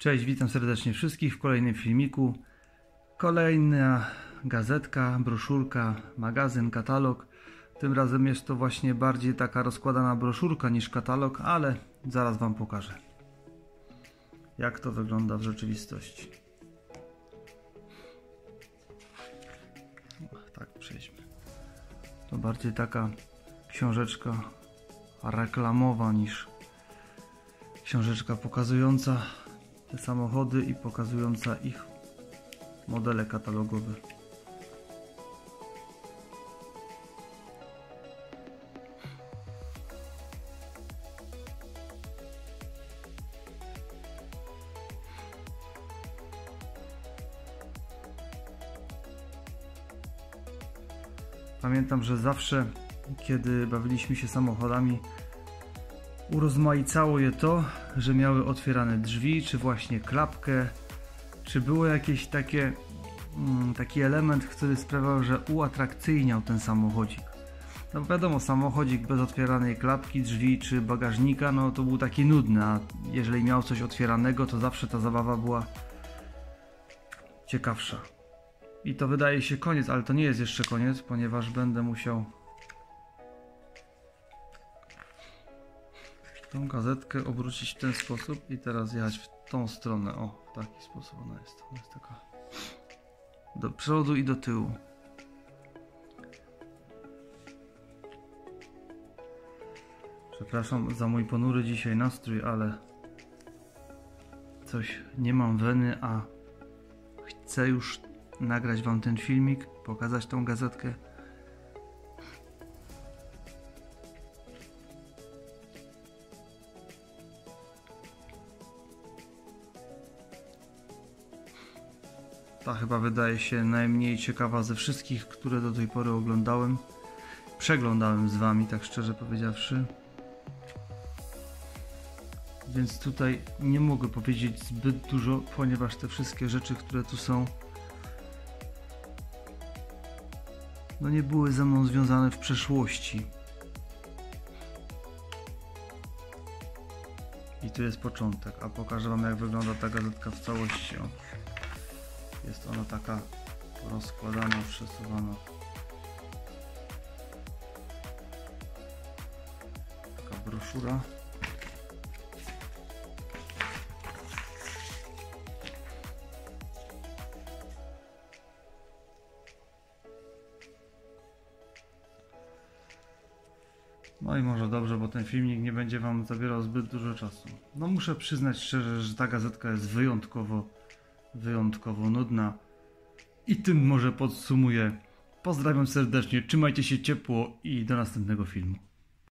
Cześć, witam serdecznie wszystkich w kolejnym filmiku. Kolejna gazetka, broszurka, magazyn, katalog. Tym razem jest to właśnie bardziej taka rozkładana broszurka niż katalog, ale zaraz Wam pokażę, jak to wygląda w rzeczywistości. Tak, przejdźmy. To bardziej taka książeczka reklamowa niż książeczka pokazująca te samochody i pokazująca ich modele katalogowe. Pamiętam, że zawsze, kiedy bawiliśmy się samochodami, urozmaicało je to, że miały otwierane drzwi, czy właśnie klapkę, czy było jakieś takie, mm, taki element, który sprawiał, że uatrakcyjniał ten samochodzik. No wiadomo, samochodzik bez otwieranej klapki, drzwi czy bagażnika, no to był taki nudny, a jeżeli miał coś otwieranego, to zawsze ta zabawa była ciekawsza. I to wydaje się koniec, ale to nie jest jeszcze koniec, ponieważ będę musiał tą gazetkę obrócić w ten sposób i teraz jechać w tą stronę. O, w taki sposób ona jest. Ona jest taka do przodu i do tyłu. Przepraszam za mój ponury dzisiaj nastrój, ale coś nie mam weny, a chcę już nagrać wam ten filmik, pokazać tą gazetkę. Ta chyba wydaje się najmniej ciekawa ze wszystkich, które do tej pory oglądałem. Przeglądałem z wami, tak szczerze powiedziawszy. Więc tutaj nie mogę powiedzieć zbyt dużo, ponieważ te wszystkie rzeczy, które tu są, no nie były ze mną związane w przeszłości. I tu jest początek, a pokażę wam jak wygląda ta gazetka w całości. Jest ona taka rozkładana, przesuwana. Taka broszura. No i może dobrze, bo ten filmik nie będzie Wam zabierał zbyt dużo czasu. No muszę przyznać szczerze, że ta gazetka jest wyjątkowo, wyjątkowo nudna. I tym może podsumuję. Pozdrawiam serdecznie, trzymajcie się ciepło i do następnego filmu.